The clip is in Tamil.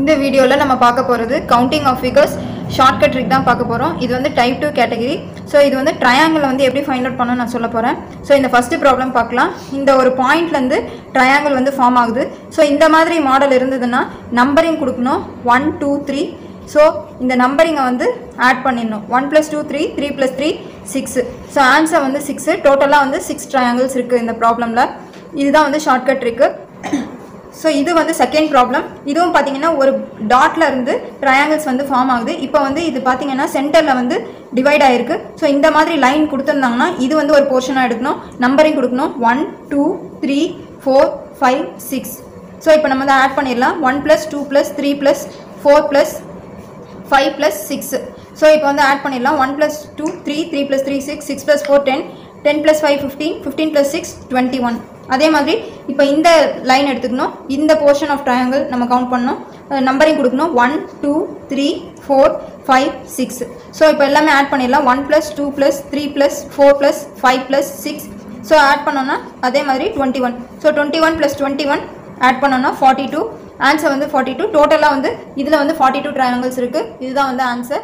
இந்த வீடியோவில் நம்ம பார்க்க போகிறது counting of figures shortcut trick தான் பார்க்க போகிறோம் இது வந்து டைப் டூ கேட்டகரி ஸோ இது வந்து ட்ரையாங்கிள் வந்து எப்படி ஃபைண்ட் அவுட் பண்ணணும்னு நான் சொல்ல போகிறேன் ஸோ இந்த ஃபஸ்ட்டு ப்ராப்ளம் பார்க்கலாம். இந்த ஒரு பாயிண்ட்லேருந்து ட்ரையாங்கிள் வந்து ஃபார்ம் ஆகுது. ஸோ இந்த மாதிரி மாடல் இருந்ததுன்னா நம்பரிங் கொடுக்கணும். ஒன் டூ த்ரீ ஸோ இந்த நம்பரிங்கை வந்து ஆட் பண்ணிடணும். One plus two three three plus three six so answer வந்து சிக்ஸு டோட்டலாக வந்து சிக்ஸ் ட்ரையாங்கிள்ஸ் இருக்குது இந்த ப்ராப்ளமில் இதுதான் வந்து ஷார்ட்கட் இருக்குது ஸோ இது வந்து செகண்ட் ப்ராப்ளம் இதுவும் பார்த்தீங்கன்னா ஒரு டாட்டில் இருந்து ட்ரையாங்கிள்ஸ் வந்து ஃபார்ம் ஆகுது. இப்போ வந்து இது பார்த்தீங்கன்னா சென்டரில் வந்து டிவைட் ஆயிருக்கு. ஸோ இந்த மாதிரி லைன் கொடுத்துருந்தாங்கன்னா இது வந்து ஒரு போர்ஷனாக எடுக்கணும். நம்பரிங் கொடுக்கணும். One two three four five six so இப்போ நம்ம தான் ஆட் பண்ணிடலாம். One plus two plus three plus four plus five plus six so இப்போ வந்து ஆட் பண்ணிடலாம். One plus two three three plus three six six plus four ten ten plus five fifteen fifteen plus six twenty one அதே மாதிரி இப்போ இந்த லைன் எடுத்துக்கணும். இந்த போர்ஷன் ஆஃப் ட்ரையாங்கிள் நம்ம கவுண்ட் பண்ணணும். நம்பரையும் கொடுக்கணும். One two three four five six so இப்போ எல்லாமே ஆட் பண்ணிடலாம். One plus two plus three plus four plus five plus six so add பண்ணோன்னா அதே மாதிரி twenty one so twenty one plus twenty one add பண்ணோன்னா ஃபார்ட்டி டூ ஆன்சர் வந்து ஃபார்ட்டி டூ டோட்டலாக வந்து இதில் வந்து ஃபார்ட்டி டூ ட்ரையாங்கிள்ஸ் இருக்குது இதுதான் வந்து ஆன்சர்